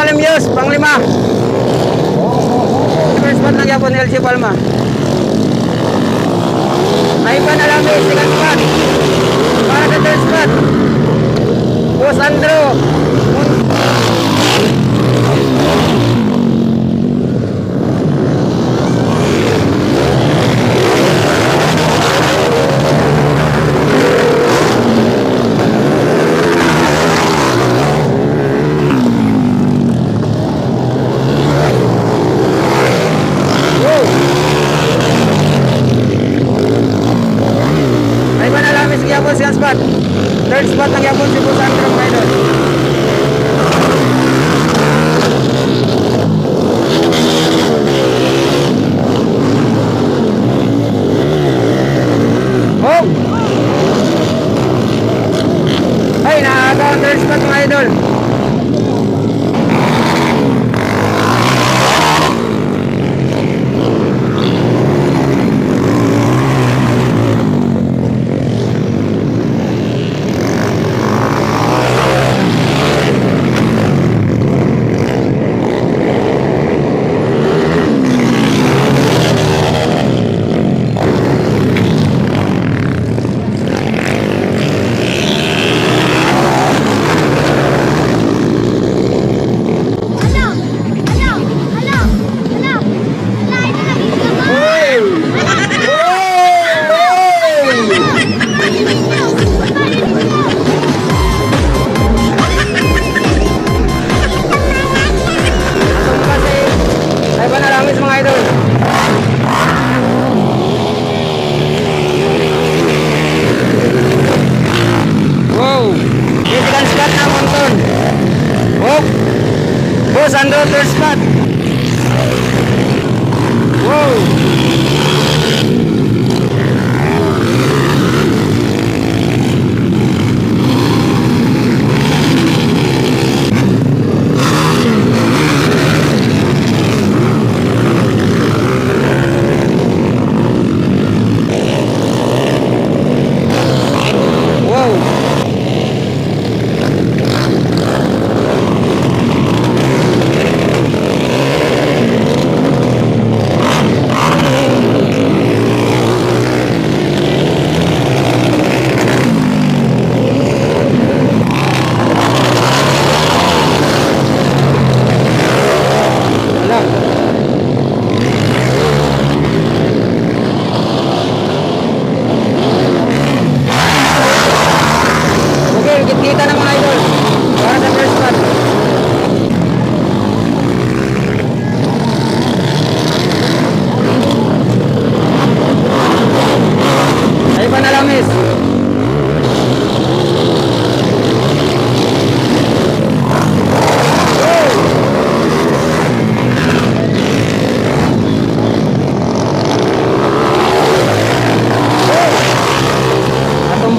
Tonton Alimyos, panglima. Third spot na gyapon LG Palma. Ivan Alamis, second spot. Para sa spot. Boss Andrew. yang sempat dari sempat lagi aku sibuk sangat terus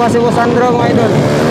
Natumba si Boss Andro mga idol.